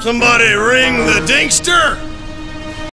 Somebody ring the dingster!